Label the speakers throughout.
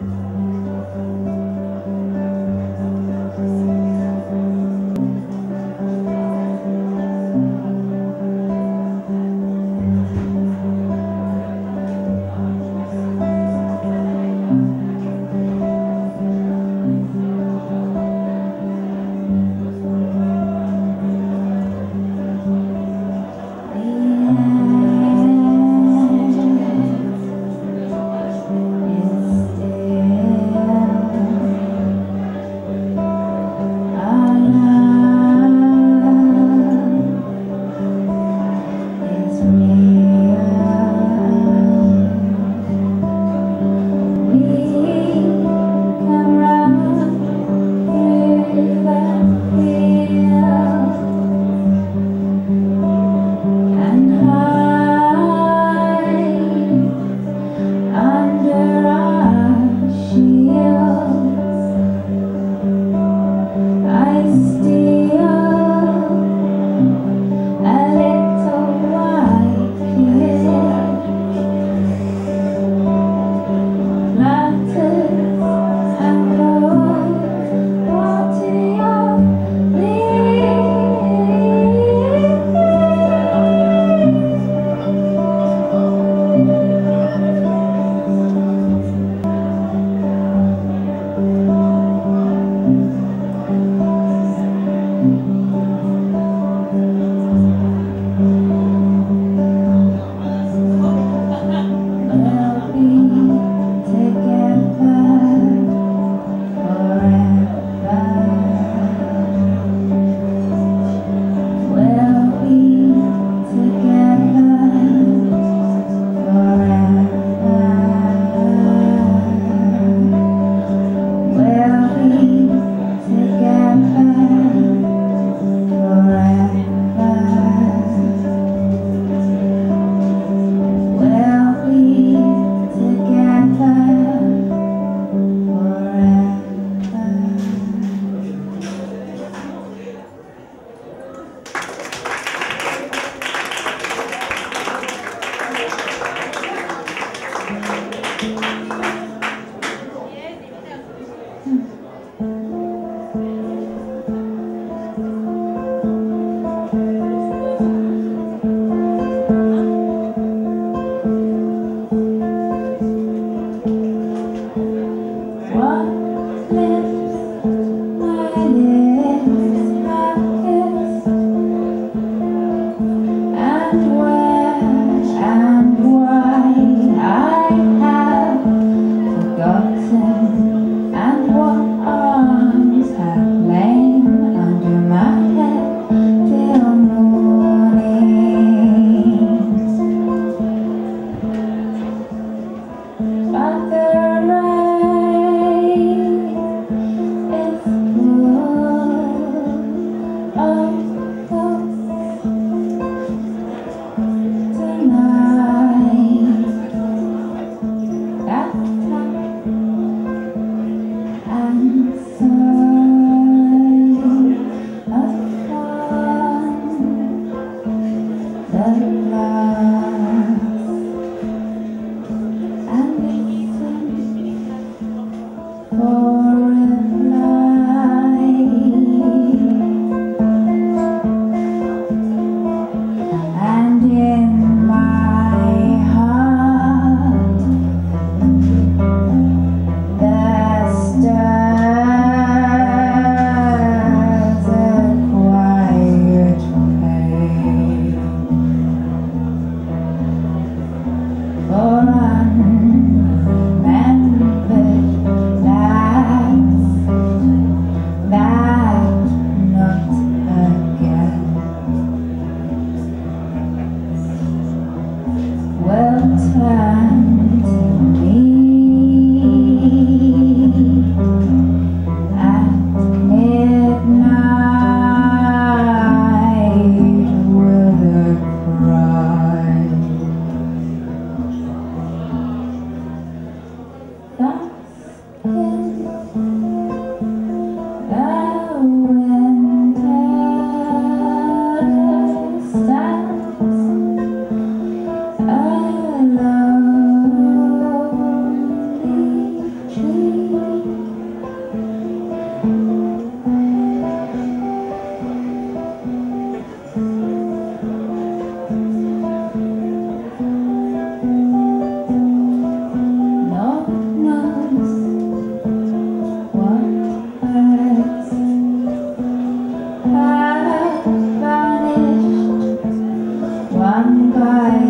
Speaker 1: true. I'm by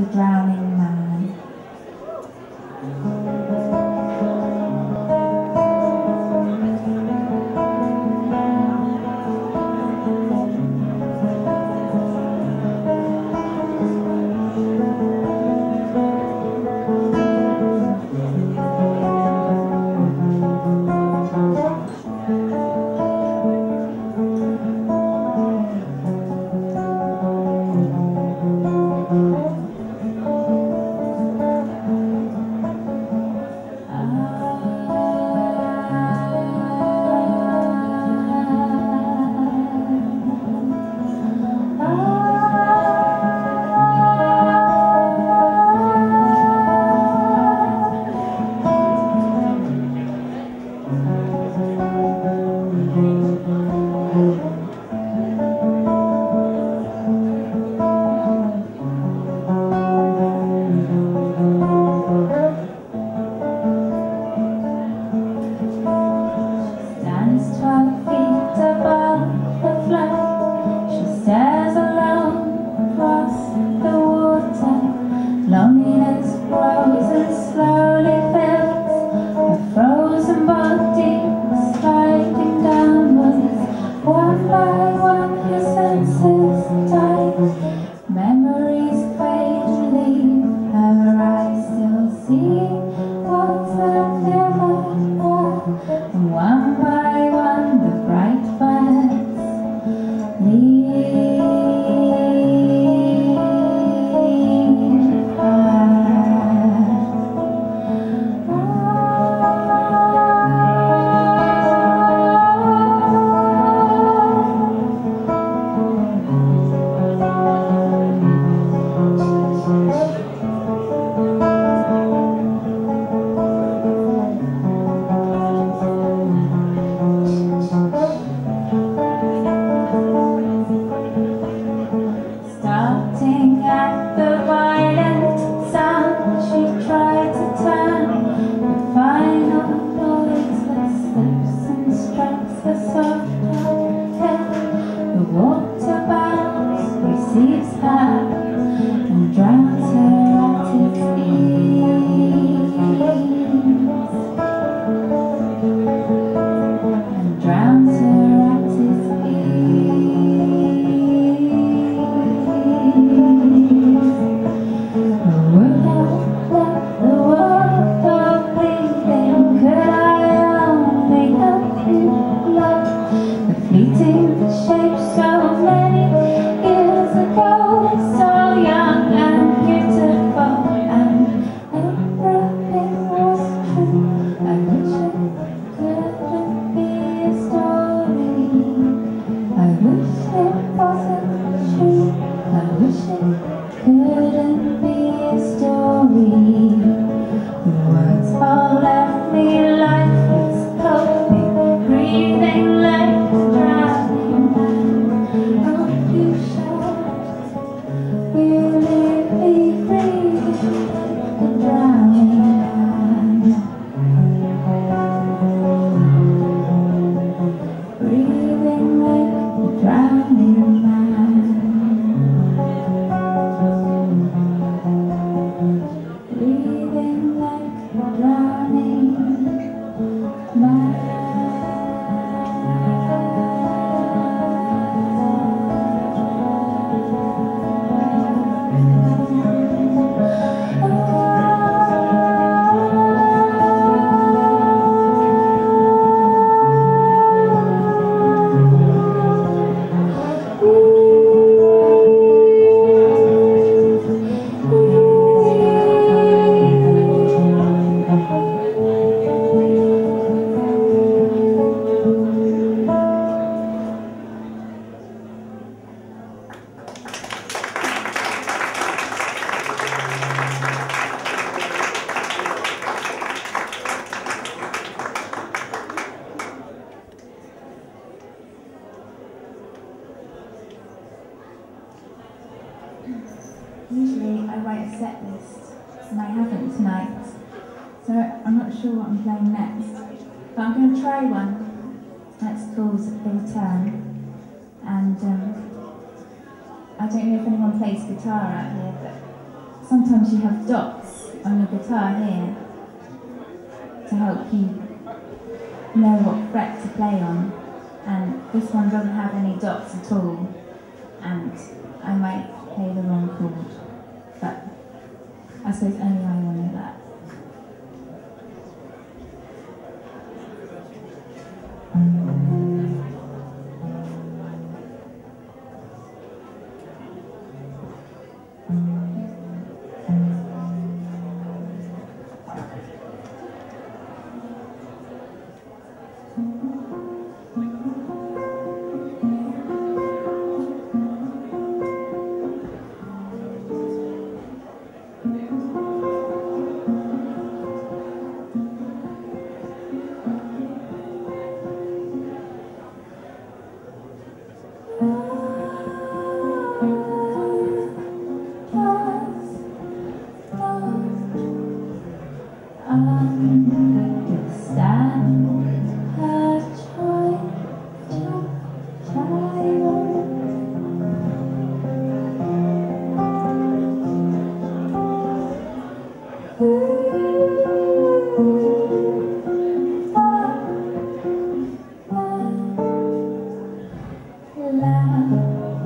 Speaker 1: the drowning. I wish it wasn't. I wish it could. うん。Gregarious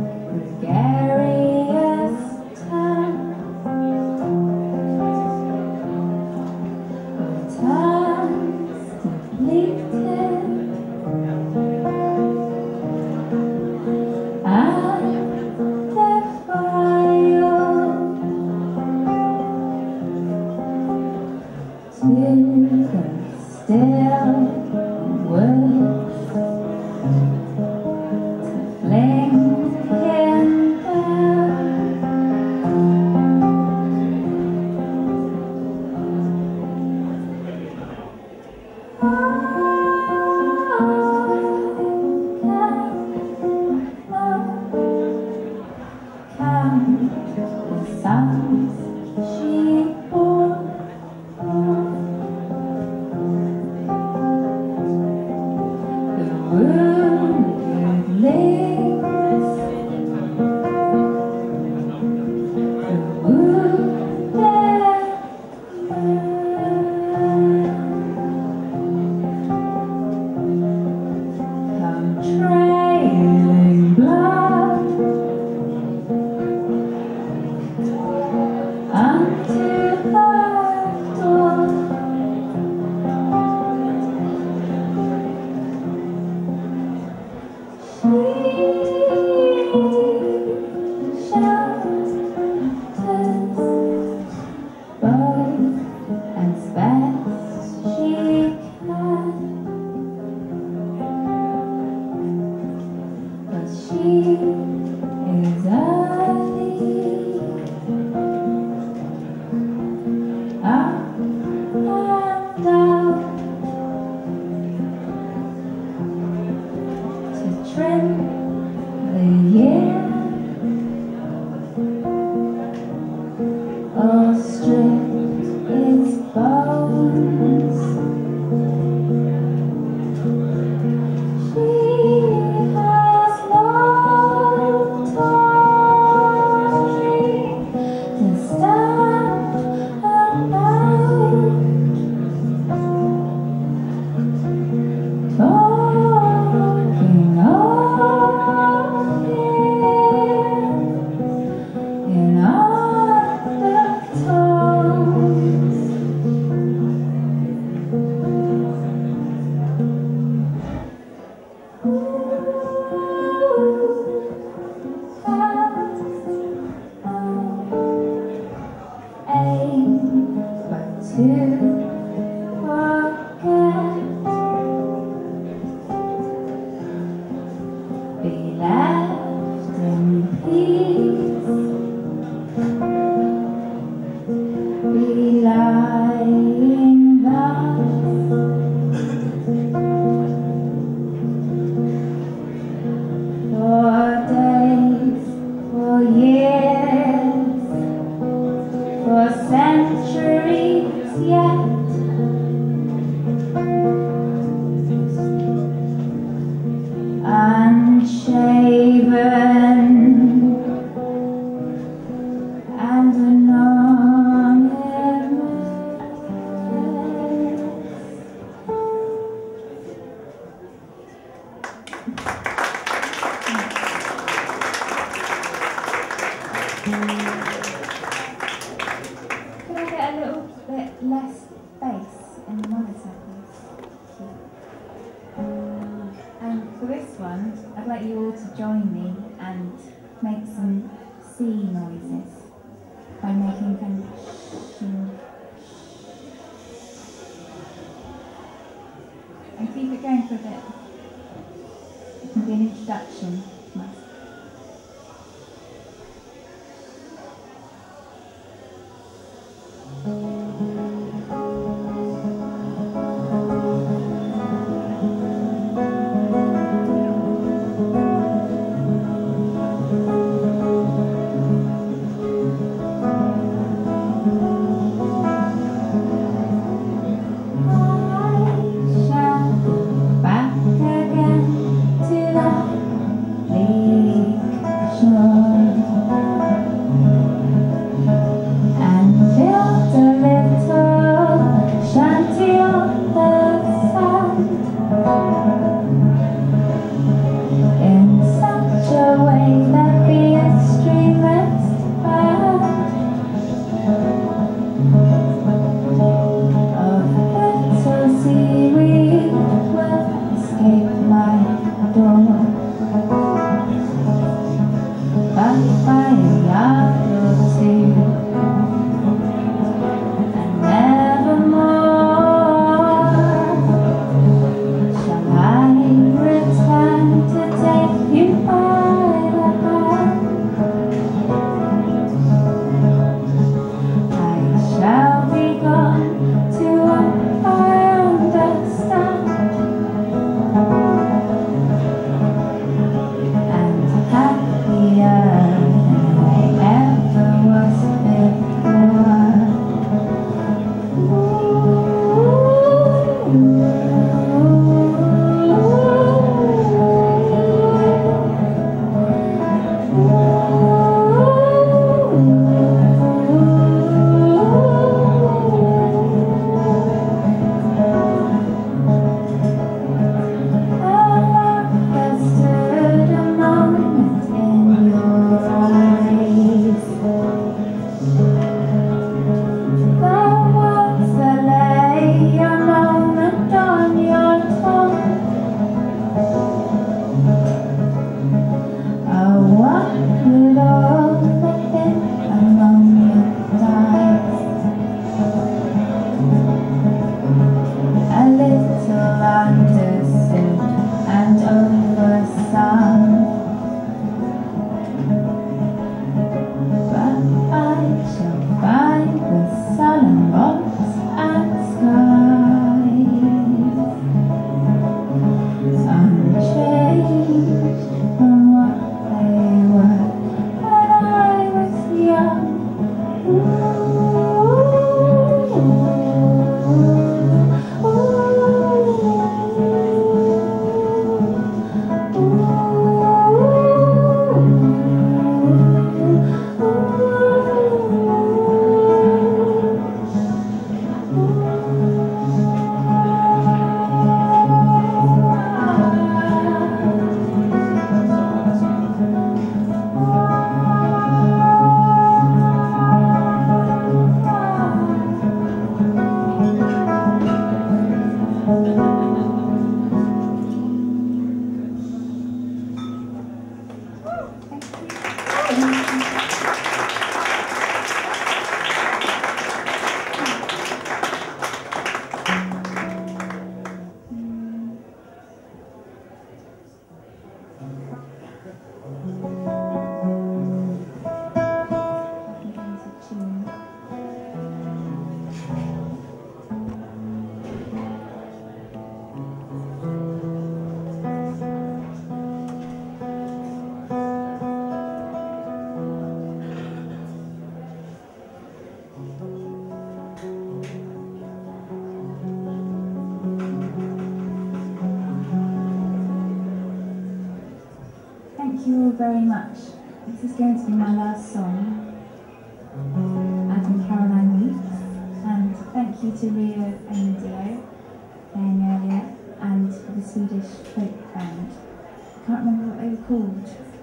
Speaker 1: 嗯。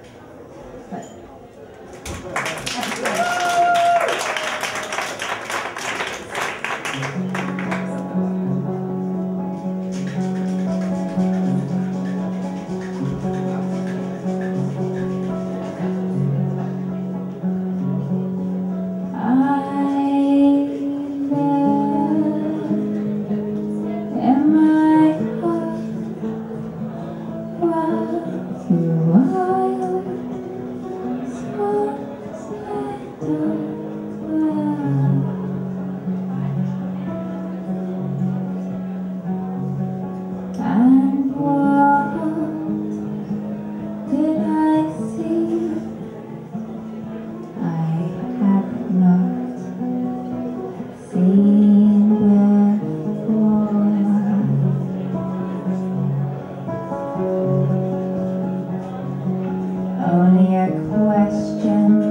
Speaker 1: Only a question.